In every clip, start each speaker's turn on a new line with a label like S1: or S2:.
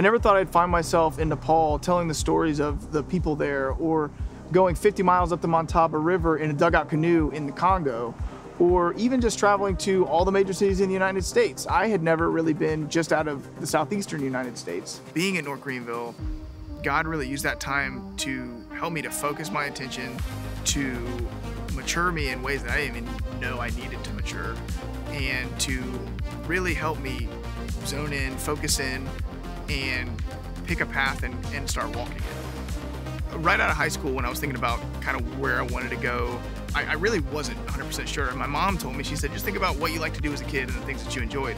S1: I never thought I'd find myself in Nepal telling the stories of the people there or going 50 miles up the Montaba River in a dugout canoe in the Congo or even just traveling to all the major cities in the United States. I had never really been just out of the southeastern United States.
S2: Being in North Greenville, God really used that time to help me to focus my attention, to mature me in ways that I didn't even know I needed to mature, and to really help me zone in, focus in, and pick a path and, and start walking it. Right out of high school, when I was thinking about kind of where I wanted to go, I, I really wasn't 100% sure. And My mom told me, she said, just think about what you like to do as a kid and the things that you enjoyed.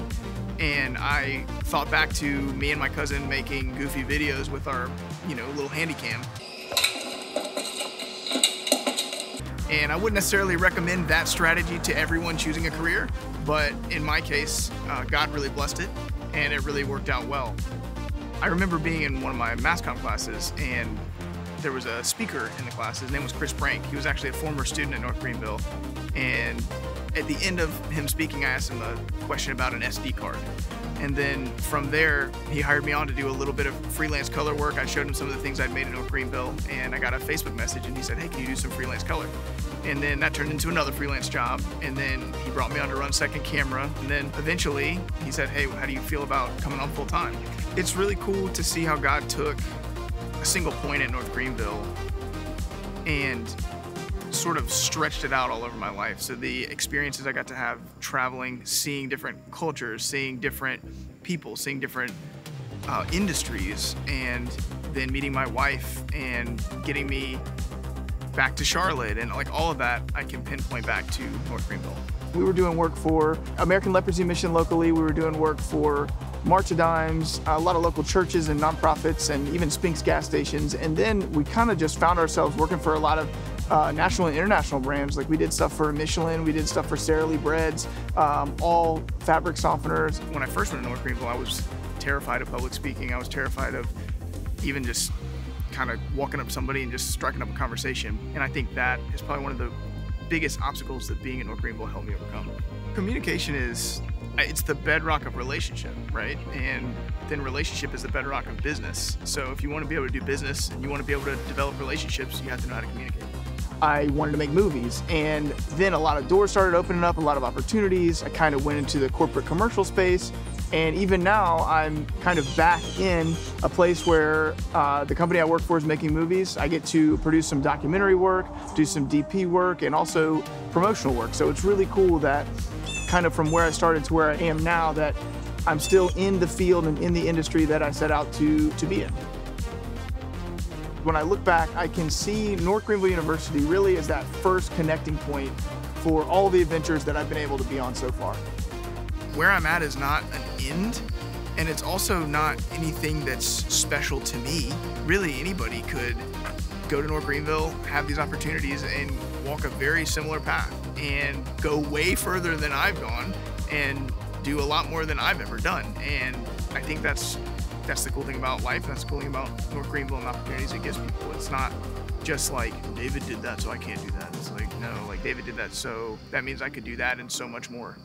S2: And I thought back to me and my cousin making goofy videos with our, you know, little handy cam. And I wouldn't necessarily recommend that strategy to everyone choosing a career, but in my case, uh, God really blessed it and it really worked out well. I remember being in one of my mass comm classes and there was a speaker in the class. His name was Chris Brank. He was actually a former student at North Greenville. And at the end of him speaking, I asked him a question about an SD card. And then from there, he hired me on to do a little bit of freelance color work. I showed him some of the things I'd made in North Greenville, and I got a Facebook message, and he said, hey, can you do some freelance color? And then that turned into another freelance job. And then he brought me on to run second camera. And then eventually, he said, hey, how do you feel about coming on full time? It's really cool to see how God took a single point at North Greenville and sort of stretched it out all over my life. So the experiences I got to have traveling, seeing different cultures, seeing different people, seeing different uh, industries, and then meeting my wife and getting me back to Charlotte and like all of that, I can pinpoint back to North Greenville.
S1: We were doing work for American Leprosy Mission locally. We were doing work for March of Dimes, a lot of local churches and nonprofits, and even Spinx gas stations. And then we kind of just found ourselves working for a lot of uh, national and international brands. Like we did stuff for Michelin, we did stuff for Sara Lee Breads, um, all fabric softeners.
S2: When I first went to North Greenville, I was terrified of public speaking. I was terrified of even just kind of walking up somebody and just striking up a conversation. And I think that is probably one of the biggest obstacles that being in North Greenville helped me overcome. Communication is it's the bedrock of relationship, right? And then relationship is the bedrock of business. So if you want to be able to do business and you want to be able to develop relationships, you have to know how to communicate.
S1: I wanted to make movies and then a lot of doors started opening up, a lot of opportunities. I kind of went into the corporate commercial space and even now I'm kind of back in a place where uh, the company I work for is making movies. I get to produce some documentary work, do some DP work, and also promotional work. So it's really cool that kind of from where I started to where I am now that I'm still in the field and in the industry that I set out to, to be in. When I look back, I can see North Greenville University really as that first connecting point for all the adventures that I've been able to be on so far.
S2: Where I'm at is not an end, and it's also not anything that's special to me. Really, anybody could go to North Greenville, have these opportunities, and walk a very similar path and go way further than I've gone and do a lot more than I've ever done. And I think that's that's the cool thing about life. That's the cool thing about North Greenville and opportunities it gives people. It's not just like David did that, so I can't do that. It's like no, like David did that, so that means I could do that and so much more.